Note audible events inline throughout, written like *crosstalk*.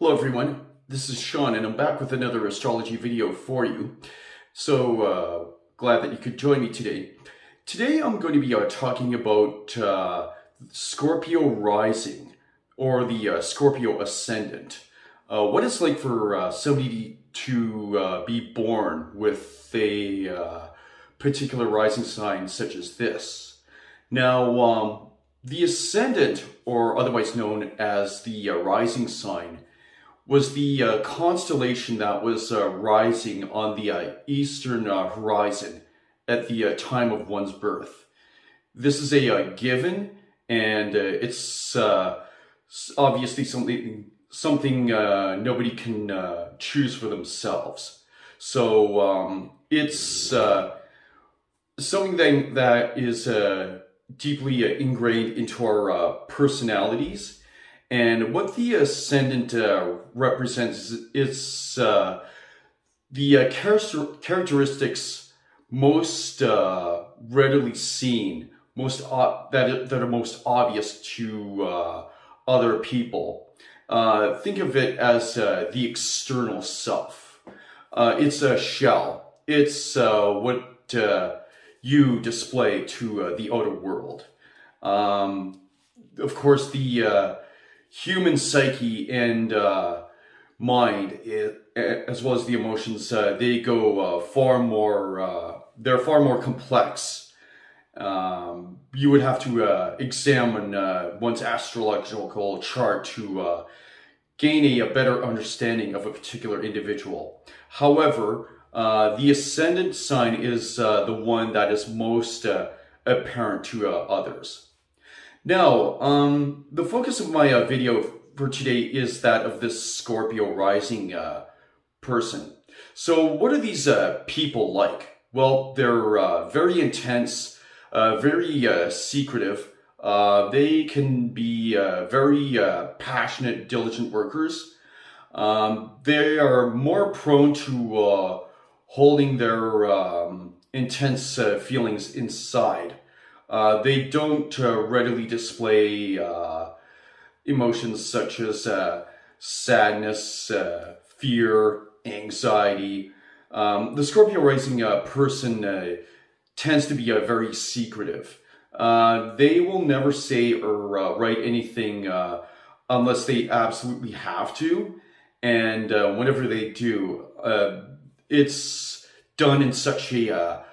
Hello everyone, this is Shawn and I'm back with another astrology video for you. So uh, glad that you could join me today. Today I'm going to be uh, talking about uh, Scorpio rising or the uh, Scorpio ascendant. Uh, what it's like for uh, somebody to be born with a particular rising sign such as this. Now, um, the ascendant, or otherwise known as the rising sign, was the uh, constellation that was uh, rising on the uh, eastern uh, horizon at the uh, time of one's birth. This is a uh, given, and it's obviously something something nobody can choose for themselves. So um, it's something that, that is deeply ingrained into our personalities and what the ascendant uh, represents is uh, the uh, char characteristics most uh, readily seen, most that, that are most obvious to uh, other people. Uh, think of it as the external self. it's a shell. It's what you display to the outer world. Um, of course, the human psyche and uh, mind, as well as the emotions, uh, they go uh, far more, uh, they're far more complex. Um, you would have to uh, examine uh, one's astrological chart to gain a, a, better understanding of a particular individual. However, the ascendant sign is the one that is most apparent to others. Now, um, the focus of my uh, video for today is that of this Scorpio rising uh, person. So what are these uh, people like? Well, they're uh, very intense, uh, very uh, secretive. they can be very passionate, diligent workers. Um, they are more prone to holding their um, intense feelings inside. Uh, they don't uh, readily display uh, emotions such as uh, sadness, uh, fear, anxiety. Um, the Scorpio rising person tends to be very secretive. they will never say or write anything unless they absolutely have to. And whenever they do, it's done in such a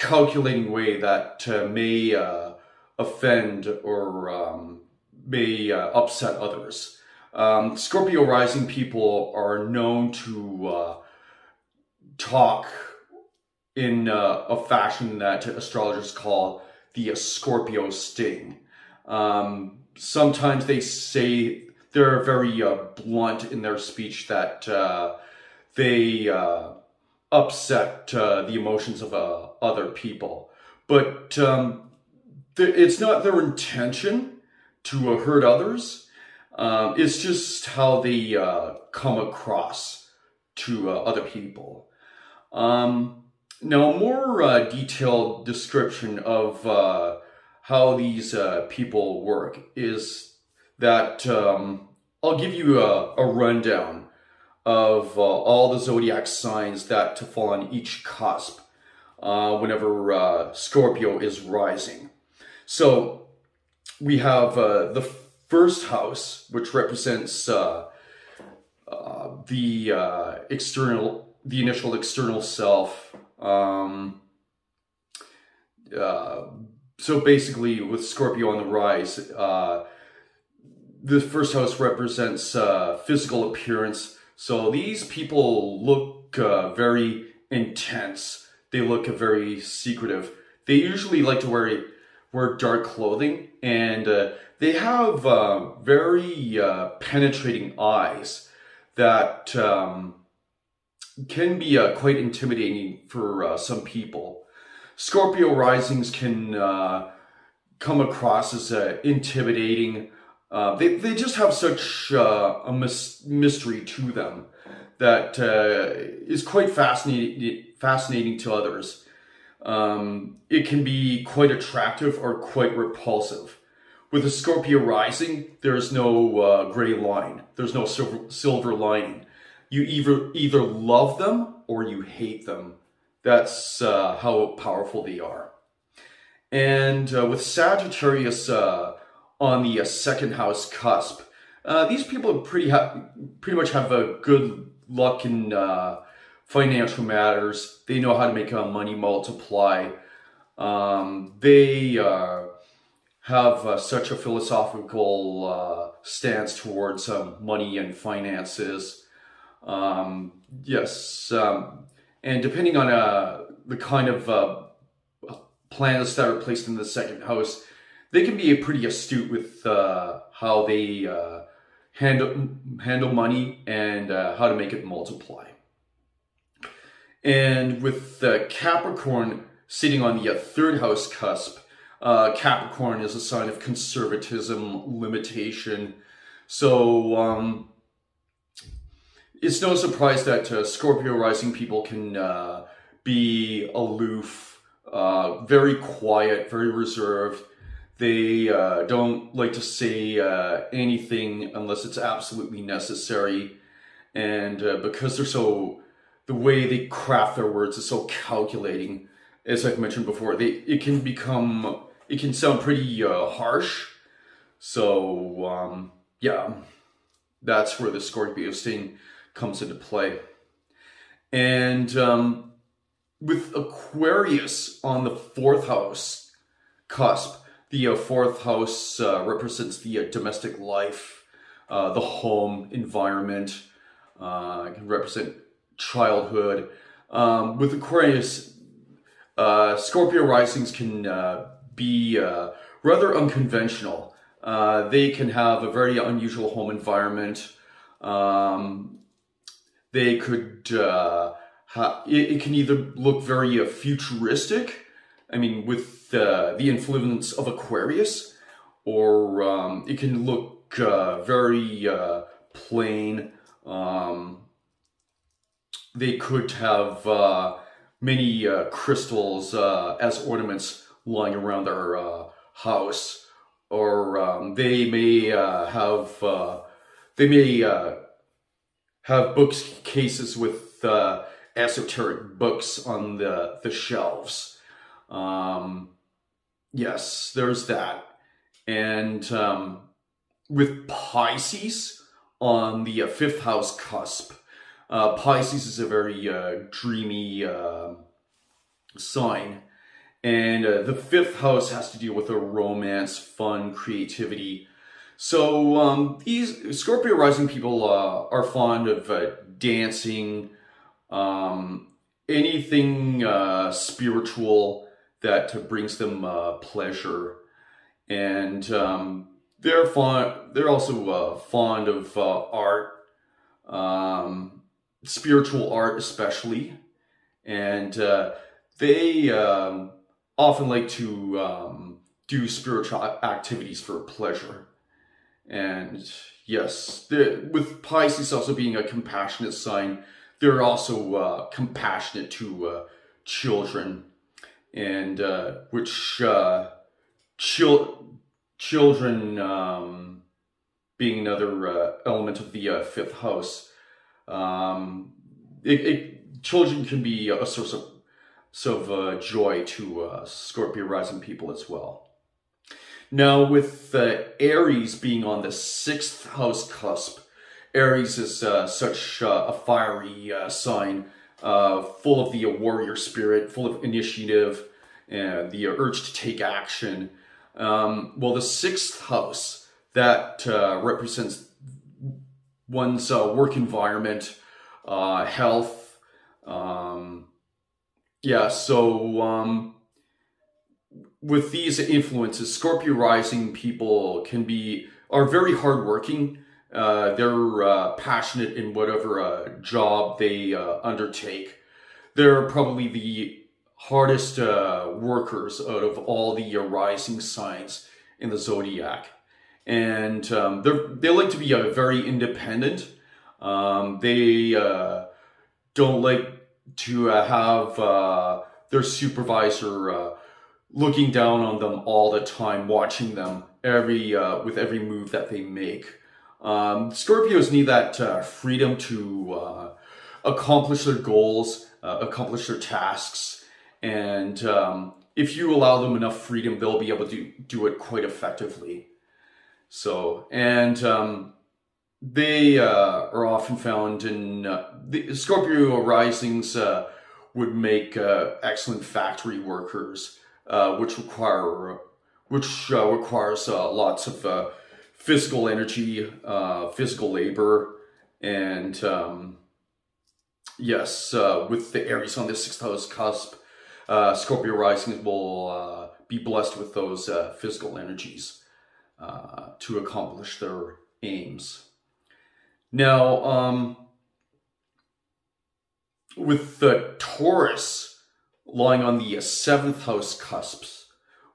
calculating way that may uh, offend or um, may uh, upset others. Um, Scorpio rising people are known to uh, talk in uh, a fashion that astrologers call the Scorpio sting. Um, sometimes they say they're very blunt in their speech that they upset uh, the emotions of uh, other people. But um, it's not their intention to uh, hurt others. Um, it's just how they uh, come across to uh, other people. Um, now, a more uh, detailed description of how these people work is that um, I'll give you a, a rundown of uh, all the zodiac signs that to fall on each cusp uh, whenever uh, Scorpio is rising. So we have uh, the first house, which represents uh, uh, the external, the initial external self. Um, so basically, with Scorpio on the rise, the first house represents physical appearance, so these people look uh, very intense. They look very secretive. They usually like to wear wear dark clothing, and uh, they have uh, very uh, penetrating eyes that um, can be uh, quite intimidating for uh, some people. Scorpio risings can come across as intimidating uh, they, they just have such uh, a mis- mystery to them that uh, is quite fascinating, fascinating to others. Um, it can be quite attractive or quite repulsive. with a Scorpio rising, there's no uh, gray line. There's no silver, silver lining. You either either love them or you hate them. That's uh, how powerful they are. And with Sagittarius on the uh, second house cusp, uh, these people pretty pretty much have a good luck in uh, financial matters. They know how to make money multiply. Um, they have such a philosophical stance towards um, money and finances. Um, yes, um, and depending on uh, the kind of uh, planets that are placed in the second house, they can be pretty astute with uh, how they uh, handle handle money and uh, how to make it multiply. And with the Capricorn sitting on the uh, third house cusp, Capricorn is a sign of conservatism, limitation. So um, it's no surprise that uh, Scorpio rising people can uh, be aloof, uh, very quiet, very reserved. They uh, don't like to say uh, anything unless it's absolutely necessary. And uh, because they're so, the way they craft their words is so calculating, as I've mentioned before, they it can become, it can sound pretty harsh. So, um, yeah, that's where the Scorpio sting comes into play. And um, with Aquarius on the fourth house cusp, the uh, fourth house uh, represents the uh, domestic life, uh, the home environment, uh, can represent childhood. Um, with Aquarius, Scorpio risings can be rather unconventional. they can have a very unusual home environment. Um, they could, uh, ha- it, it, can either look very uh, futuristic, I mean, with uh, the influence of Aquarius, or um, it can look uh, very uh, plain. Um, they could have uh, many crystals as ornaments lying around their house, or um, they may have they may have bookcases with uh, esoteric books on the, the shelves. Um, yes, there's that. And um, with Pisces on the uh, fifth house cusp, uh, Pisces is a very uh, dreamy uh, sign. And uh, the fifth house has to deal with a romance, fun, creativity, so um, these Scorpio rising people uh, are fond of dancing, um, anything spiritual that brings them uh, pleasure, and um, they're fond. They're also uh, fond of uh, art, um, spiritual art especially, and they um, often like to um, do spiritual activities for pleasure. And yes, with Pisces also being a compassionate sign, they're also uh, compassionate to uh, children, and uh, which uh, chil- children um, being another uh, element of the uh, fifth house. Um, it, it, children can be a source of of joy to Scorpio rising people as well. Now, with uh, Aries being on the sixth house cusp, Aries is uh, such uh, a fiery uh, sign, uh, full of the warrior spirit, full of initiative, and the urge to take action. Um, well, the sixth house that uh, represents one's uh, work environment, uh, health. Um, yeah, so um, with these influences, Scorpio rising people can be are very hardworking. Uh, they're uh, passionate in whatever uh, job they uh, undertake. They're probably the hardest uh, workers out of all the rising signs in the zodiac, and um, they like to be very independent. Um, they don't like to have their supervisor looking down on them all the time, watching them every with every move that they make. Um, Scorpios need that uh, freedom to uh, accomplish their goals, uh, accomplish their tasks, and um, if you allow them enough freedom, they'll be able to do it quite effectively. So, and um, they uh, are often found in uh, the Scorpio risings uh, would make excellent factory workers, which require which requires lots of physical energy, uh, physical labor, and um, yes, uh, with the Aries on the sixth house cusp, uh, Scorpio risings will be blessed with those physical energies to accomplish their aims. Now, um, with the Taurus lying on the seventh house cusps,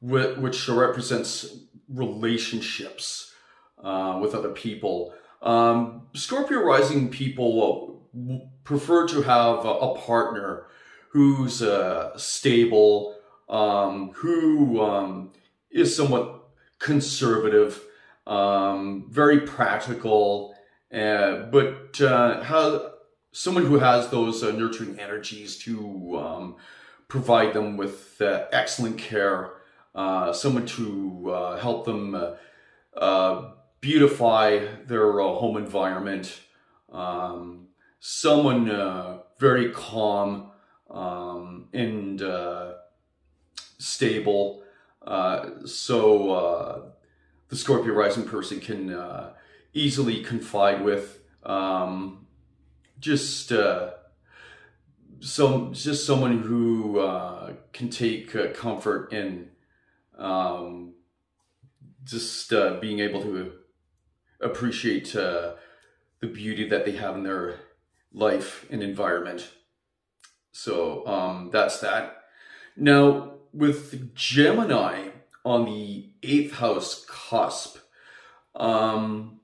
which represents relationships uh, with other people, um, Scorpio rising people prefer to have a, partner who's uh, stable, um, who um, is somewhat conservative, um, very practical, uh, but uh, how someone who has those uh, nurturing energies to um, provide them with uh, excellent care, someone to help them beautify their home environment, um, someone very calm um, and stable. so the Scorpio rising person can easily confide with. Um, just uh, some just someone who uh, can take uh, comfort in um, just uh, being able to appreciate uh, the beauty that they have in their life and environment. So um, that's that. Now with Gemini on the eighth house cusp, um,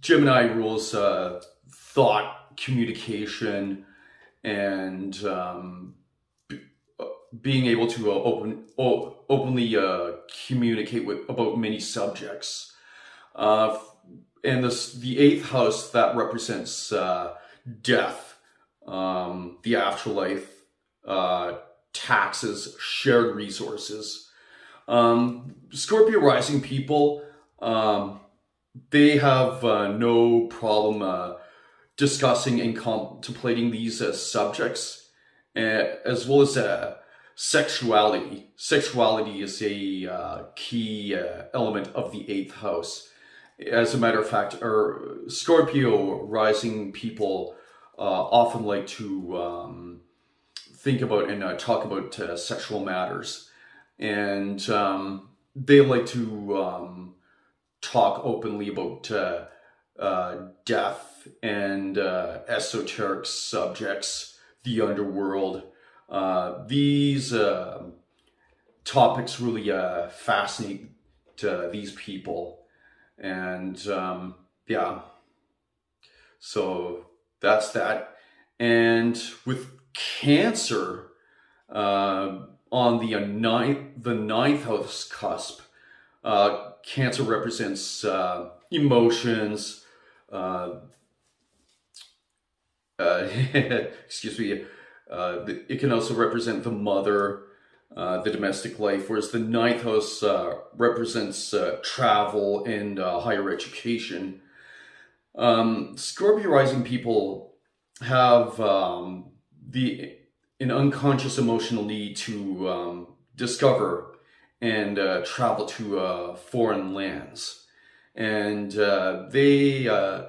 Gemini rules uh, thought, communication, and um, uh, being able to uh, open openly uh, communicate with about many subjects. Uh, and this, the eighth house that represents uh, death, um, the afterlife, taxes, shared resources. Um, Scorpio rising people. Um, they have uh, no problem uh, discussing and contemplating these uh, subjects, uh, as well as uh, sexuality. Sexuality is a uh, key element of the eighth house. As a matter of fact, or Scorpio rising people often like to um, think about and talk about sexual matters, and um, they like to um, talk openly about uh, uh, death and uh, esoteric subjects, the underworld. Uh, these uh, topics really uh, fascinate these people. And um, yeah, so that's that. And with Cancer, uh, on the ninth, the ninth house cusp, uh, cancer represents uh, emotions, uh, uh *laughs* excuse me, uh, it can also represent the mother, uh, the domestic life, whereas the ninth house represents travel and higher education. Um, Scorpio rising people have um, the an unconscious emotional need to um, discover and uh, travel to uh, foreign lands. And uh, they uh,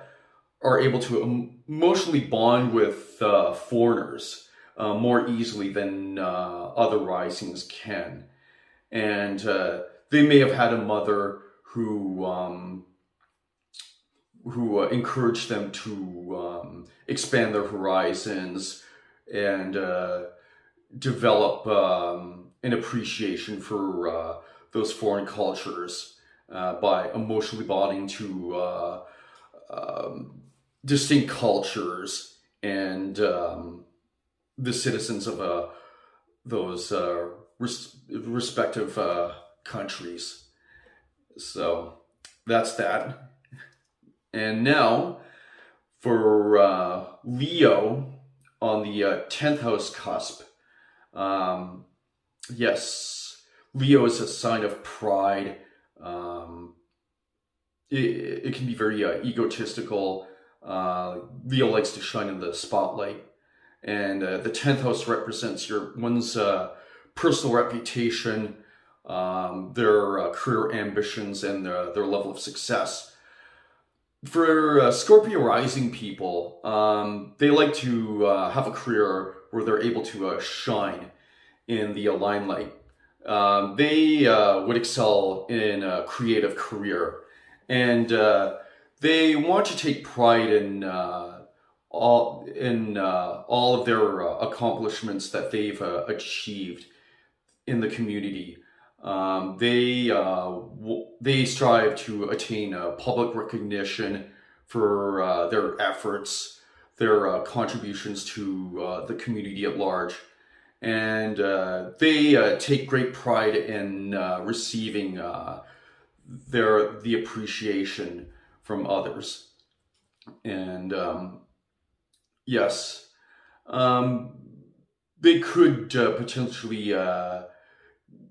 are able to emotionally bond with uh, foreigners uh, more easily than other risings can. And they may have had a mother who um, who encouraged them to um, expand their horizons and develop um, an appreciation for uh, those foreign cultures uh, by emotionally bonding to uh, um, distinct cultures and um, the citizens of uh, those uh, res respective uh, countries. So that's that. And now for uh, Leo on the uh, 10th house cusp. Um, yes, Leo is a sign of pride. Um, it, it, can be very uh, egotistical. Uh, Leo likes to shine in the spotlight. And uh, the 10th house represents your one's uh, personal reputation, um, their uh, career ambitions, and their, their level of success for uh, Scorpio rising people, um, they like to uh, have a career where they're able to uh, shine in the limelight. Um, they would excel in a creative career, and they want to take pride in all in all of their accomplishments that they've achieved in the community. Um, they uh, they strive to attain uh, public recognition for uh, their efforts, their uh, contributions to uh, the community at large, and uh, they take great pride in receiving their the appreciation from others. And um, yes, um, they could potentially uh,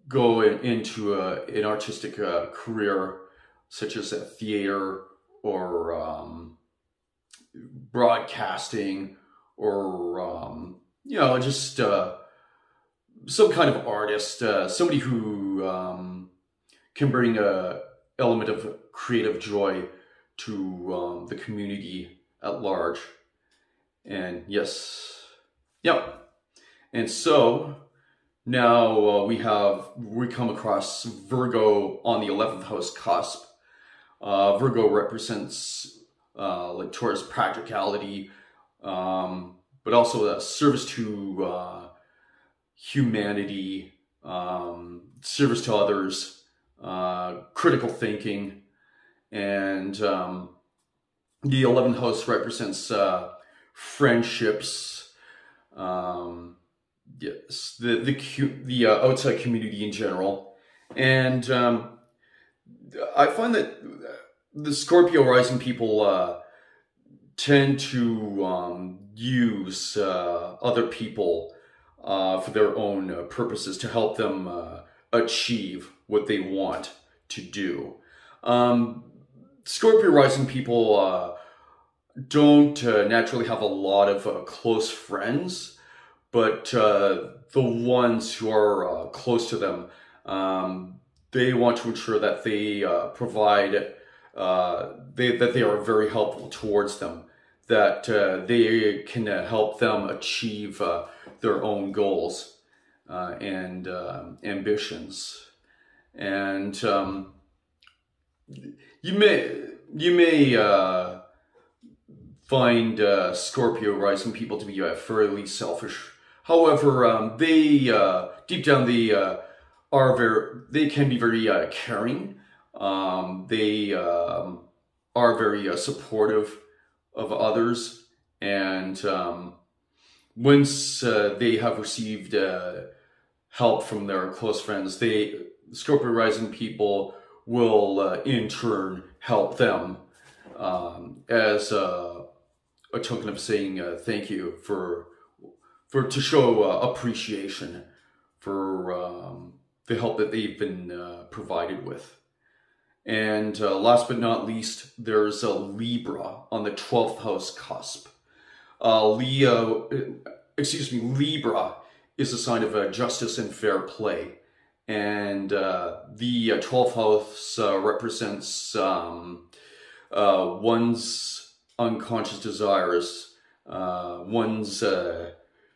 go in, into a, an artistic uh, career such as theater or um, broadcasting or um, you know just uh, some kind of artist uh, somebody who um, can bring a element of creative joy to um, the community at large and yes. Yep. And so now uh, we have, we come across Virgo on the 11th house cusp. Uh, Virgo represents uh, like Taurus practicality, um, but also a service to uh, humanity, um, service to others, uh, critical thinking, and um, the 11th house represents uh, friendships, um, yes, the the the uh, outside community in general, and um, I find that the Scorpio rising people uh, tend to um, use uh, other people uh, for their own uh, purposes to help them uh, achieve what they want to do. Um, Scorpio rising people don't naturally have a lot of close friends but uh, the ones who are uh, close to them, um, they want to ensure that they uh, provide, uh, they, that they are very helpful towards them, that uh, they can uh, help them achieve their own goals and ambitions. And um, you may, you may find Scorpio rising people to be fairly selfish However, um, they uh, deep down they uh, are very they can be very uh, caring. Um, they um, are very uh, supportive of others, and um, once uh, they have received uh, help from their close friends, they Scorpio rising people will in turn help them um, as a token of saying thank you for for to show uh, appreciation for um, the help that they've been uh, provided with. And uh, last but not least, there's a Libra on the 12th house cusp. Uh, Leo, uh, excuse me, Libra is a sign of uh, justice and fair play. And uh, the 12th house represents um, one's unconscious desires, one's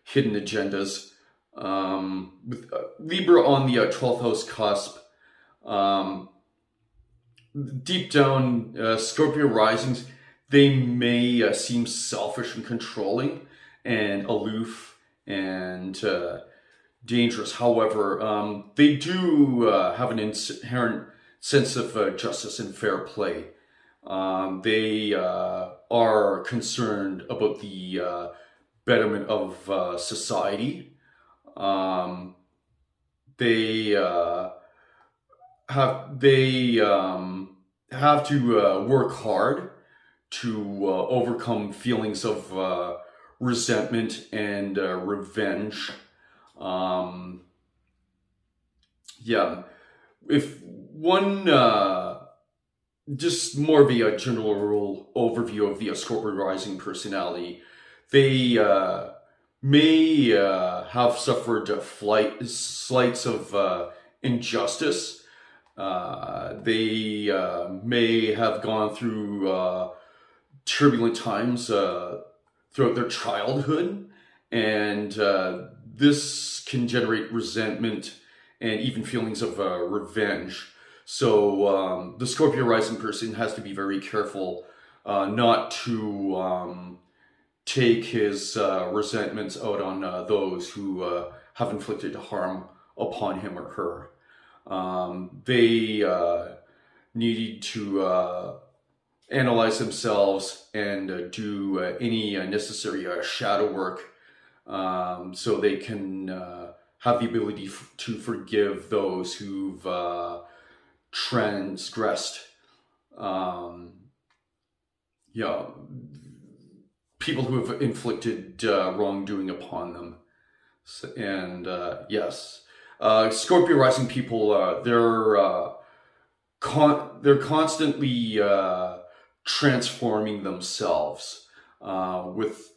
hidden agendas. Um, with uh, Libra on the uh, 12th house cusp, um, deep down, uh, Scorpio risings, they may uh, seem selfish and controlling and aloof and uh, dangerous. However, um, they do uh, have an inherent sense of justice and fair play. Um, they are concerned about the betterment of uh, society. Um, they uh, have they um, have to uh, work hard to uh, overcome feelings of uh, resentment and uh, revenge. Um, yeah, if one uh, just more of a, general rule overview of the Scorpio rising personality, they uh, may uh, have suffered flight slights of uh, injustice. Uh, they uh, may have gone through uh, turbulent times uh, throughout their childhood, and this can generate resentment and even feelings of revenge. So um, the Scorpio rising person has to be very careful not to um, take his uh, resentments out on uh, those who uh, have inflicted harm upon him or her. Um, they uh, need to uh, analyze themselves and uh, do any necessary shadow work um, so they can have the ability to forgive those who've transgressed um, yeah, people who have inflicted uh, wrongdoing upon them. So, and uh, yes, uh, Scorpio rising people, uh, they're uh, con- they're constantly uh, transforming themselves. with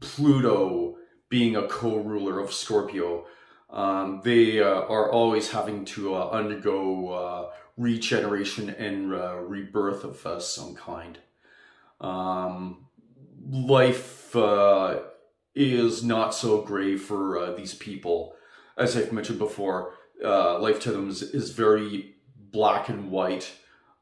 Pluto being a co-ruler of Scorpio, um, they are always having to undergo regeneration and rebirth of some kind. Um, life uh, is not so great for uh, these people. As I've mentioned before, uh, life to them is, is, very black and white.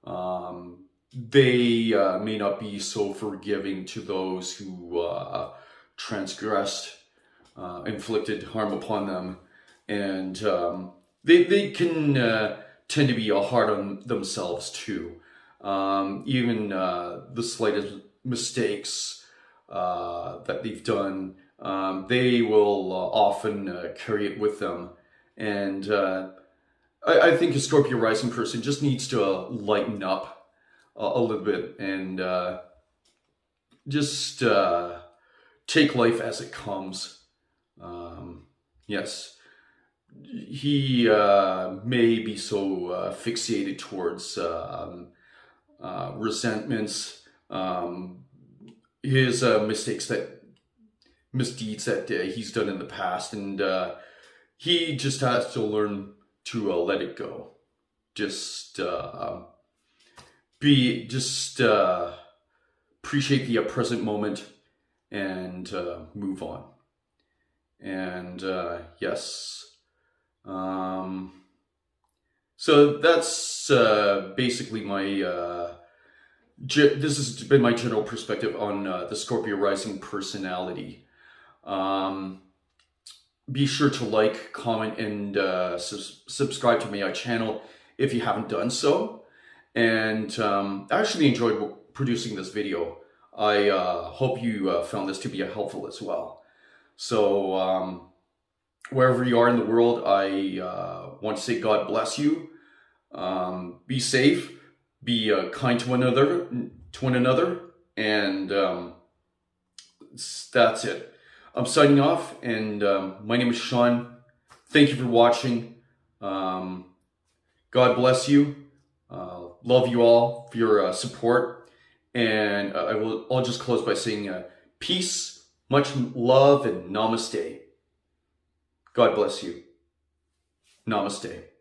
Um, they uh, may not be so forgiving to those who uh, transgressed, uh, inflicted harm upon them, and um, they, they can tend to be hard on themselves too. Um, even the slightest mistakes uh, that they've done, um, they will uh, often uh, carry it with them. And uh, I, I, think a Scorpio rising person just needs to lighten up a, little bit and just take life as it comes. Um, yes, he uh, may be so uh, fixated towards uh, um, resentments, um, his uh, mistakes that misdeeds that uh, he's done in the past, and uh, he just has to learn to uh, let it go. Just uh, um, be, just uh, appreciate the present moment and move on. And yes, um, so that's basically my this has been my general perspective on uh, the Scorpio rising personality. Um, be sure to like, comment, and uh, su subscribe to my channel if you haven't done so. And um, I actually enjoyed producing this video. I uh, hope you uh, found this to be helpful as well. So um, wherever you are in the world, I uh, want to say God bless you. Um, be safe be uh, kind to one another, to one another, and um, that's it. I'm signing off, and um, my name is Shawn. Thank you for watching. Um, God bless you. Uh, love you all for your uh, support, and uh, I will. I'll just close by saying uh, peace, much love, and namaste. God bless you. Namaste.